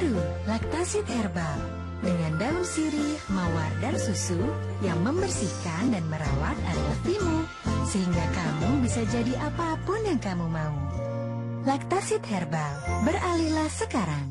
Baru, Laktasit Herbal. Dengan daun sirih, mawar, dan susu yang membersihkan dan merawat air. Sehingga kamu bisa jadi apa pun yang kamu mau. Laktasit Herbal. Beralihlah sekarang.